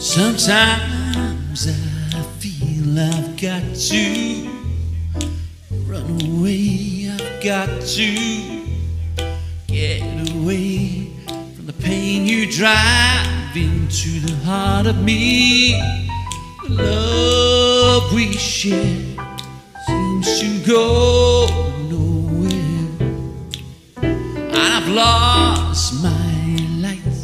Sometimes I feel I've got to run away. I've got to get away from the pain you drive into the heart of me. The love we share seems to go nowhere, and I've lost my light.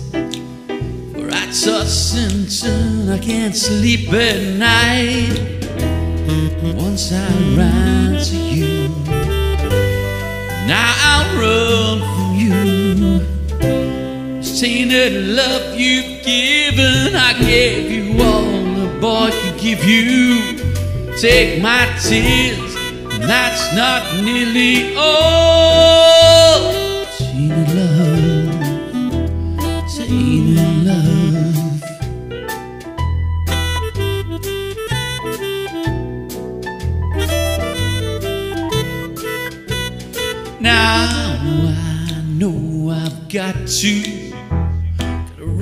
For I toss and turn, I can't sleep at night. Once I ran to you, Tainted love you've given, I gave you all a boy could give you. Take my tears, and that's not nearly all. Tainted love, tainted love. Now I know I've got to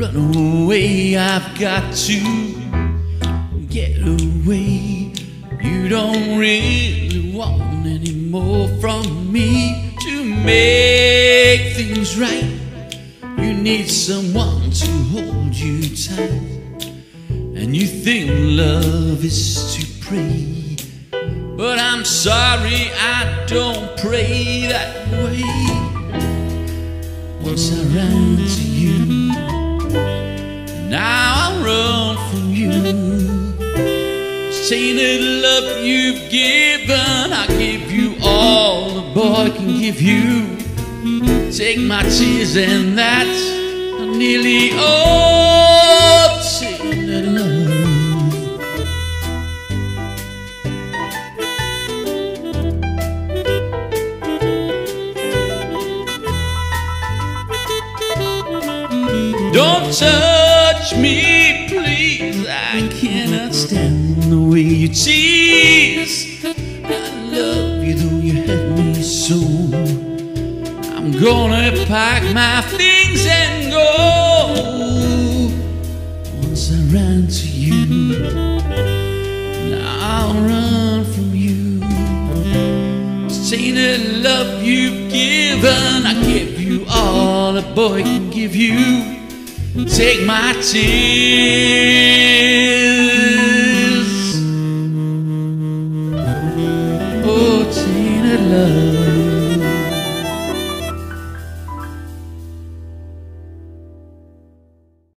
run away. I've got to get away. You don't really want any more from me to make things right. You need someone to hold you tight, and you think love is to pray. But I'm sorry, I don't pray that way. Once I ran to This tainted love you've given, I give you all a boy can give you. Take my tears, and that's nearly all. Tainted love. Don't touch way you tease. I love you though you hurt me so. I'm gonna pack my things and go. Once I ran to you, now I'll run from you. This tainted love you've given, I give you all a boy can give you. Take my tears. Love.